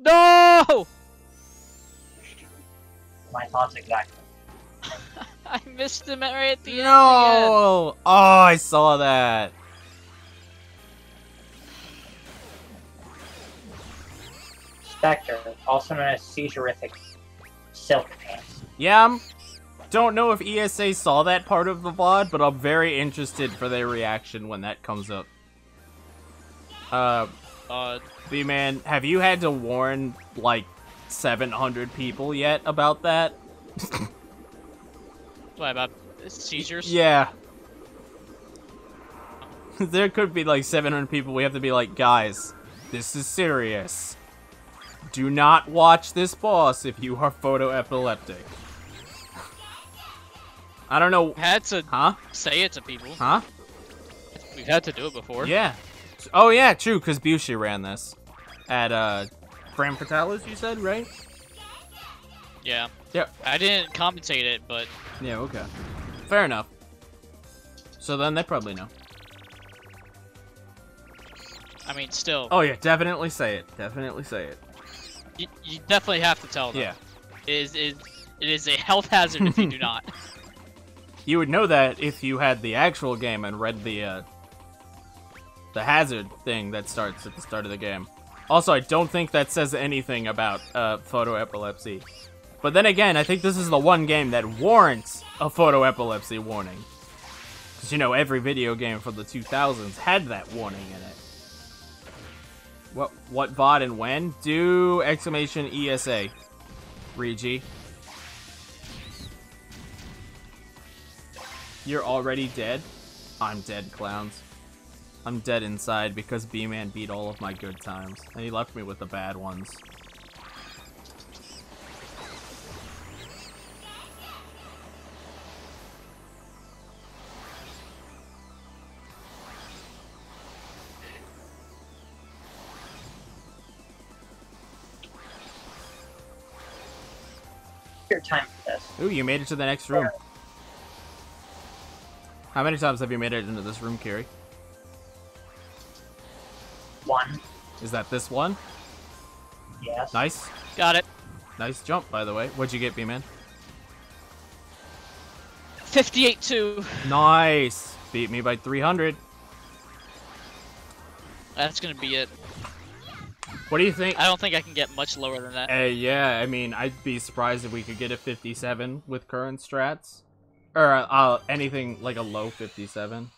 No! My thoughts exactly. I missed him at- right at the end. No! Oh, I saw that. Spectre, also known as Seizurific Silk Pants. Yeah, I'm... Don't know if ESA saw that part of the VOD, but I'm very interested for their reaction when that comes up. Uh, Uh, B-Man, have you had to warn, like, 700 people yet about that? what about seizures? Yeah. there could be, like, 700 people we have to be like, guys, this is serious. Do not watch this boss if you are photoepileptic. I don't know. Had to Huh? say it to people. Huh? We've had to do it before. Yeah. Oh, yeah, true, because Bushi ran this. At, uh, Frame Fatale, you said, right? Yeah. Yeah. I didn't compensate it, but Yeah, okay. Fair enough. So then they probably know. I mean, still, Oh, yeah, definitely say it. Definitely say it. you, you definitely have to tell them. Yeah. It is, it, it is a health hazard if you do not. You would know that if you had the actual game and read the, uh, the hazard thing that starts at the start of the game. Also, I don't think that says anything about, uh, photoepilepsy. But then again, I think this is the one game that warrants a photo epilepsy warning. Because, you know, every video game from the 2000s had that warning in it. What, what VOD and when? Do exclamation ESA. Regi. You're already dead? I'm dead, clowns. I'm dead inside because B-Man beat all of my good times, and he left me with the bad ones. Your time for this. Ooh, you made it to the next room. How many times have you made it into this room, Kiri? One, Is that this one? yes. Nice. Got it. Nice jump, by the way. What'd you get, B-Man? 58-2. Nice. Beat me by 300. That's gonna be it. What do you think? I don't think I can get much lower than that. Uh, yeah, I mean, I'd be surprised if we could get a 57 with current strats. Or uh, uh, anything like a low 57.